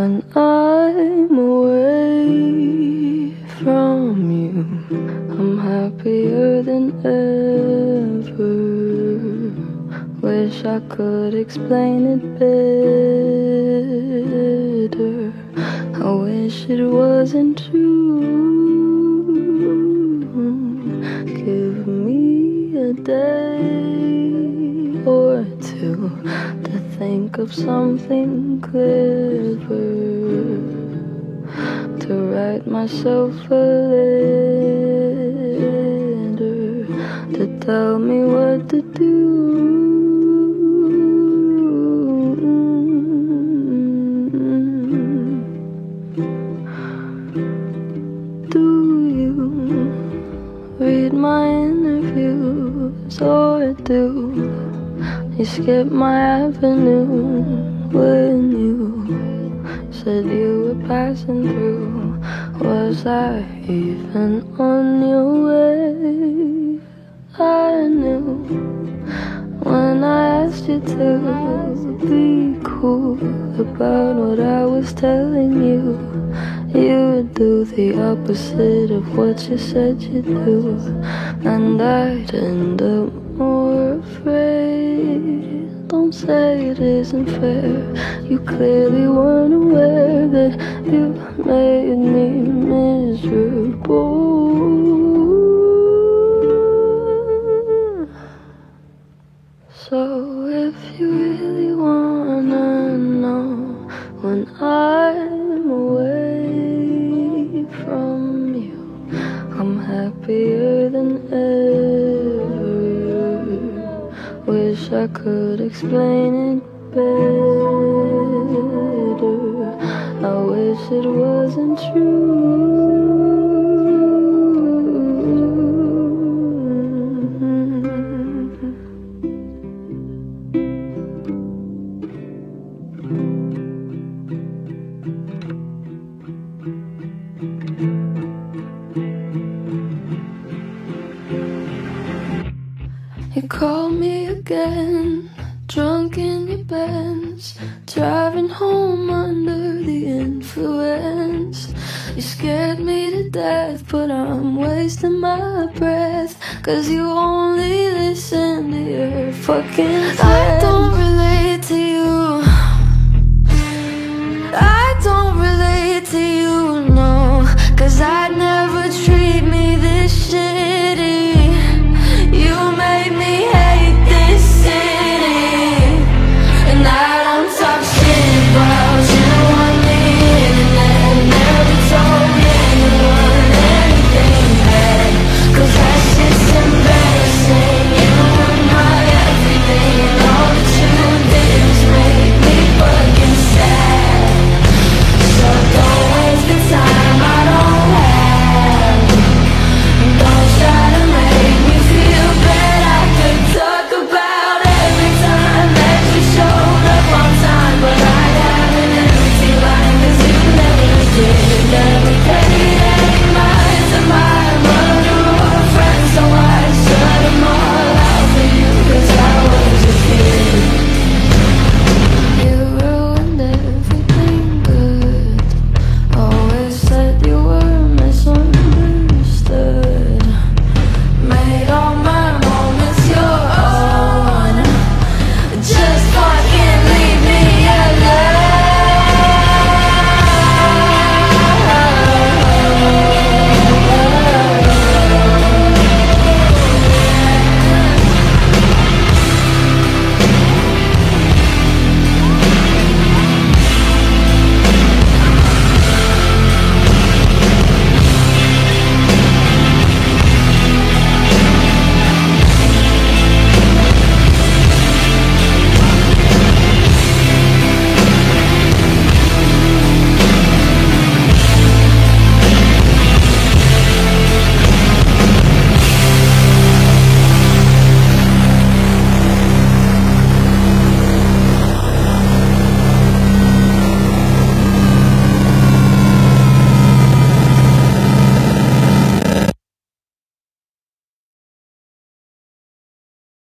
when I'm away from you. I'm happier than ever. Wish I could explain it better. I wish it wasn't true. Give me a day or two think of something clever to write myself a letter to tell me what to do. Do you read my interviews or do you skipped my avenue when you said you were passing through? Was I even on your way? I knew when I asked you to be cool about what I was telling you. You would do the opposite of what you said you'd do, and I'd end up more afraid. Don't say it isn't fair. You clearly weren't aware that you made me miserable. So if you really I could explain it better. I wish it wasn't true. Called me again, drunk in your Benz, driving home under the influence. You scared me to death, but I'm wasting my breath. Cause you only listen to your fucking